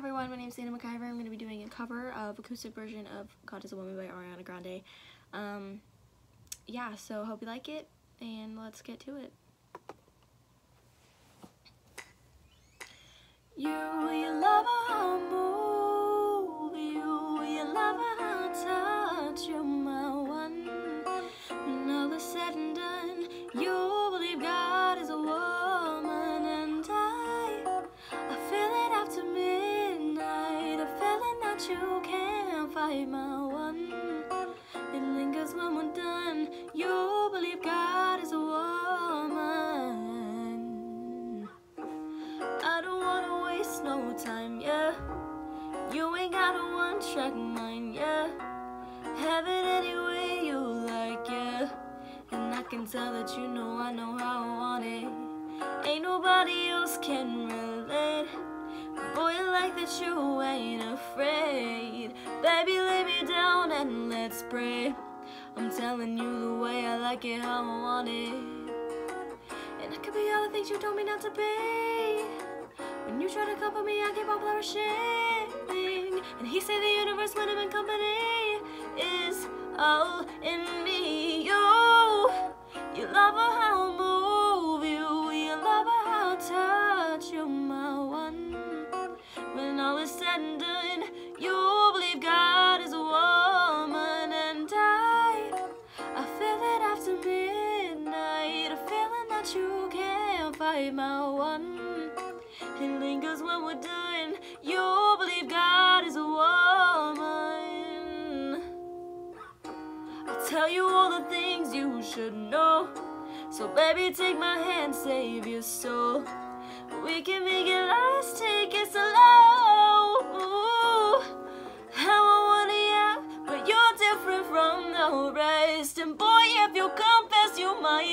everyone, my name is Anna McIver. I'm going to be doing a cover of acoustic version of God is a Woman by Ariana Grande. Um, yeah, so hope you like it, and let's get to it. You, you can't fight, my one. It lingers when we're done, you believe God is a woman. I don't wanna waste no time, yeah. You ain't got a one track mind, yeah. Have it any way you like, yeah. And I can tell that you know I know how I want it. Ain't nobody else can like that you ain't afraid. Baby, lay me down and let's pray. I'm telling you the way I like it, how I want it. And it could be all the things you told me not to be. When you try to comfort me, I keep on flourishing. And he said the universe would have been company is all in done, you believe God is a woman, and I, I feel it after midnight, a feeling that you can't fight, my one. It lingers when we're done. You believe God is a woman. I'll tell you all the things you should know. So baby, take my hand, save your soul. We can make it last, take it slow.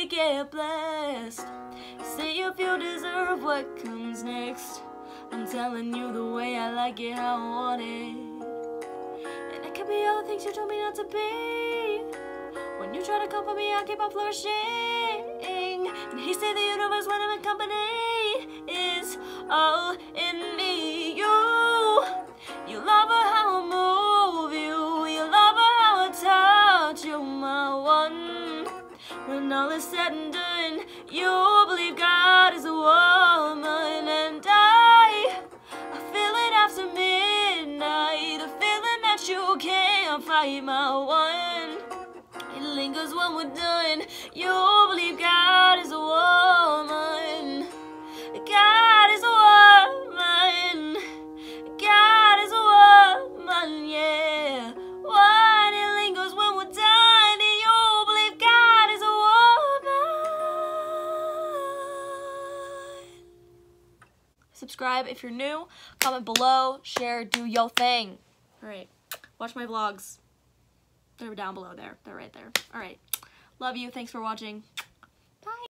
Get blessed. Say if you deserve what comes next. I'm telling you the way I like it, how I want it. And it could be all the things you told me not to be. When you try to comfort me, I keep on flourishing. And he said the universe when I'm in company is all When all is said and done, you believe God is a woman, and I, I feel it after midnight, a feeling that you can't fight, my one. It lingers when we're done. Subscribe if you're new. Comment below. Share. Do your thing. All right. Watch my vlogs. They're down below there. They're right there. All right. Love you. Thanks for watching.